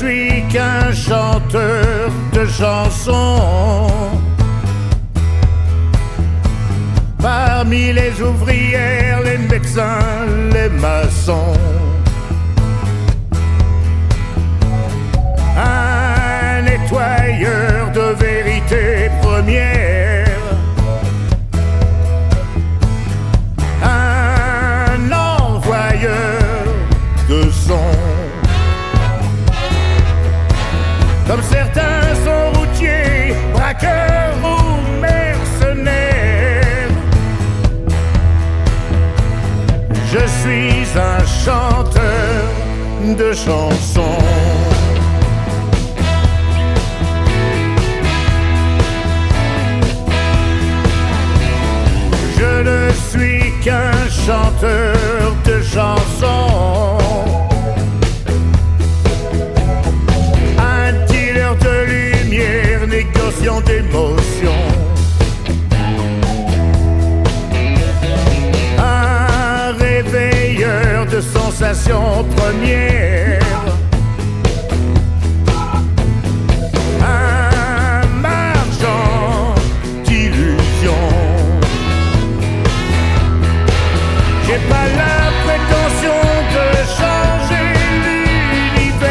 suis qu'un chanteur de chansons. Parmi les ouvrières, les médecins, les maçons. De chansons. Je ne suis qu'un chanteur de chansons. Un dealer de lumière, négociant d'émotions. Un premières. Un marchand d'illusions. J'ai pas la prétention de changer l'univers.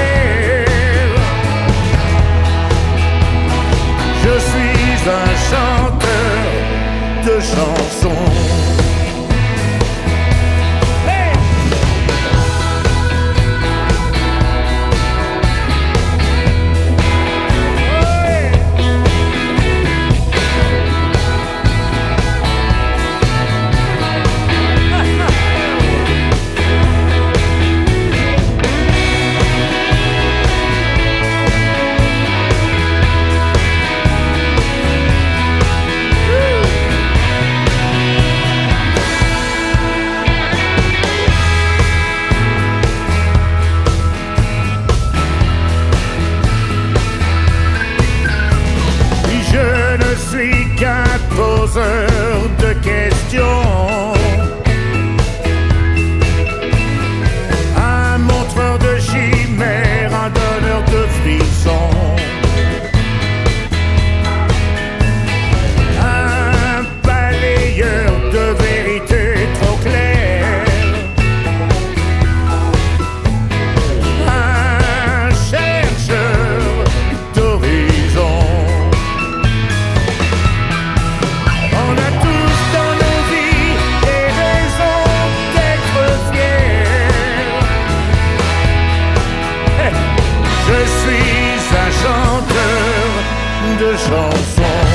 Je suis un chanteur de chansons. Suis qu'un poseur de questions. De chansons.